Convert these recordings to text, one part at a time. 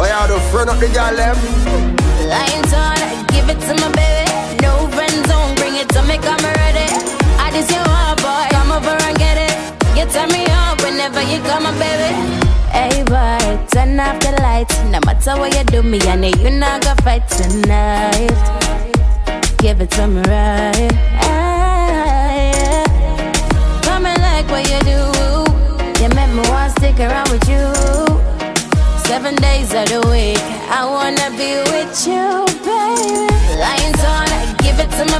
Oh, yeah, the friend of the girl, them. Lying on, give it to my baby. No friend zone, bring it to me, come ready. I just your heart, boy. Come over and get it. You turn me up whenever you come, my baby. Hey boy, turn off the lights. No matter what you do, me I know you not gonna fight tonight. Give it to me right. Seven days of the week, I wanna be with you, baby. Lions on, give it to my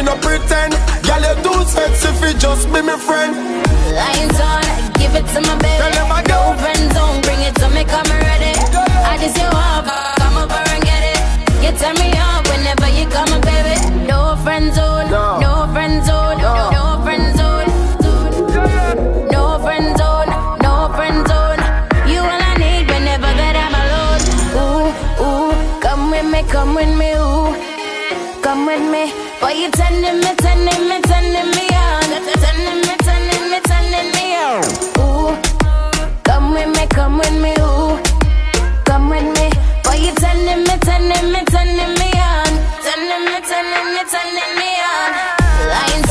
me no pretend. Gal, you too sexy fi just be my friend. Lions on, give it to my baby. Tell them I no do. friend zone, bring it to me, come ready. I just your heart, come over and get it. You turn me on whenever you come, baby. No friend zone, No. no friend zone, No. no friend zone. No friend zone, no friend zone. You all I need whenever that I'm alone. Ooh, ooh, come with me, come with me, ooh. Come with me, boy, you turning me, turning me, turning me on. Turning me, turning me, turning me on. Ooh, come with me, come with me, ooh. Come with me, boy, you turning me, turning me, turning me on. Turning me, turning me, turning me on. Lions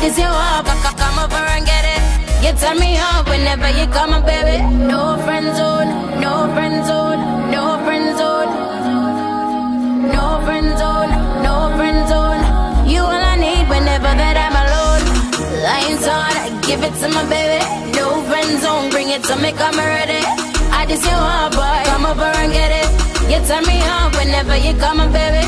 I just your heart, c- c- come over and get it. You turn me on whenever you come, my baby. No friend zone, no friend zone, no friend zone. No friend zone, no friend zone. You all I need whenever that I'm alone. Lions on, give it to my baby. No friend zone, bring it to me, come ready. I just your heart, boy. Come over and get it. You turn me on whenever you come, baby.